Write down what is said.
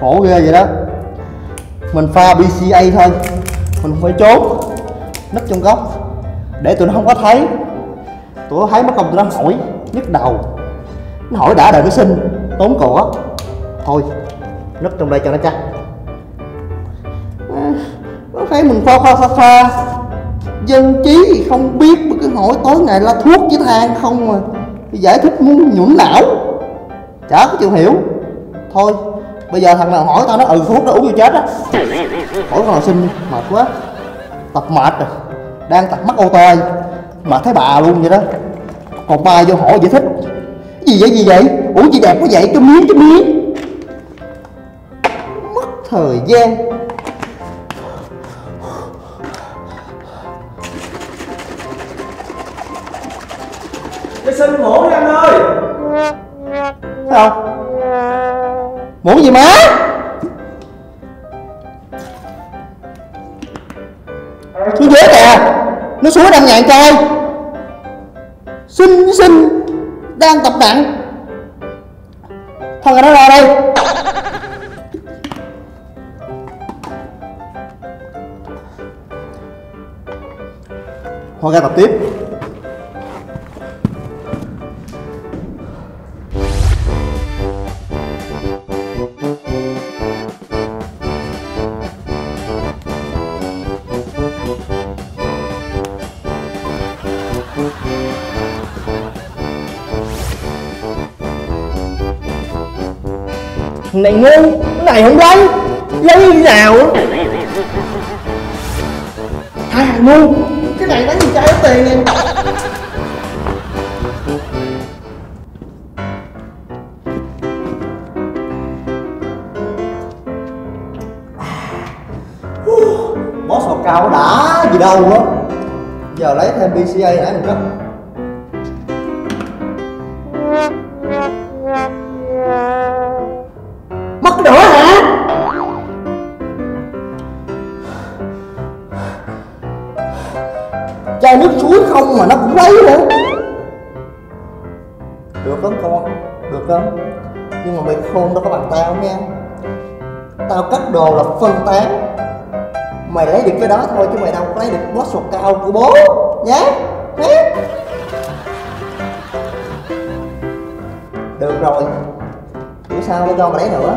khổ ghê vậy đó. Mình pha BCA thôi. Mình phải trốn. Nấp trong góc. Để tụi nó không có thấy. Tụi nó thấy mất công tụi nó hỏi. Nhức đầu. Nó hỏi đã đời nó xin. Tốn cỏ thôi nấp trong đây cho nó chắc. À, nó thấy mình pha pha pha pha. Dân trí không biết mà cứ hỏi tối ngày la thuốc với than không mà giải thích muốn nhũn não. Chả có chịu hiểu. Thôi bây giờ thằng nào hỏi tao nó ừ thuốc nó uống vô chết á. Hỏi con nào xin mệt quá. Tập mệt rồi. Đang tập mắc ô tô mà thấy bà luôn vậy đó. Còn ba vô hỏi giải thích. Gì vậy gì vậy? Ủa chị đẹp quá vậy? Cho miếng cho miếng. Mất thời gian. Cái sinh mổ đi anh ơi. Thấy không muốn gì má? Xuống dưới kìa, nó xuống năm ngàn coi. Xin xin, đang tập nặng thôi nó ra đây. Hoa ra tập tiếp. Này ngu, Cái này không lấy Lấy như nào? Hai thằng ngu, Cái này đánh gì trái tiền em bó sò cao đã, gì đâu á. Giờ lấy thêm BCA nãy mình cấp. Chai nước suối không mà nó cũng lấy nữa. Được lắm con, được lắm. Nhưng mà mày khôn đâu có bằng tao nha. Tao cắt đồ là phân tán. Mày lấy được cái đó thôi chứ mày đâu có lấy được bó sột cao của bố nhé nhé được rồi. Bữa sau tao cho mày lấy nữa?